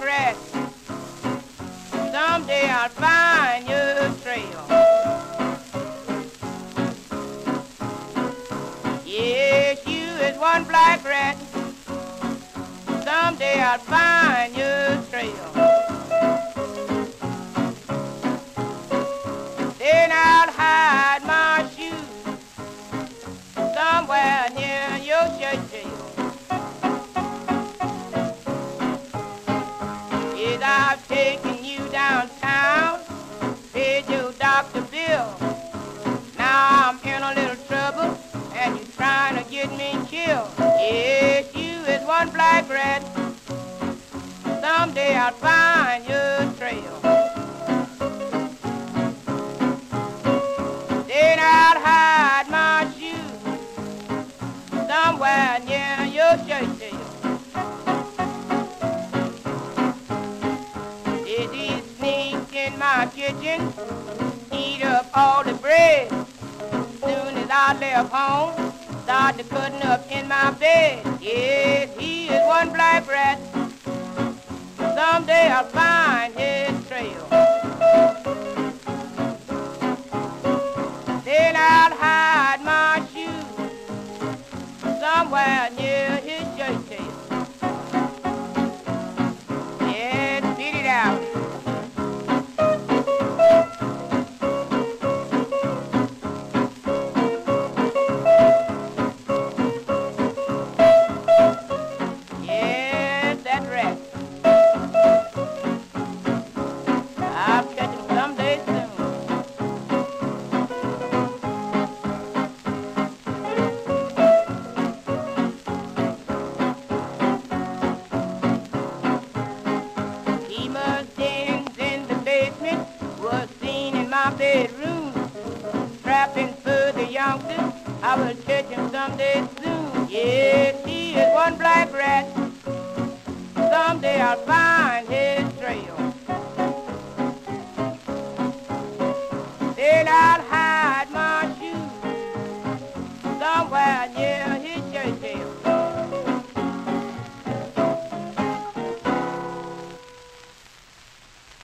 rat. Someday I'll find your trail. Yes, you is one black rat. Someday I'll find your trail. Someday I'll find your trail. Then I'll hide my shoes somewhere near your shirt tail. Did sneak in my kitchen, eat up all the bread? Soon as I left home, started cutting up in my bed. Yes, he is one black rat. Someday I'll find his trail. Then I'll hide my shoes somewhere near my bedroom. Trapping for the youngsters, I will catch him someday soon. Yes, he is one black rat. Someday I'll find his trail. Then I'll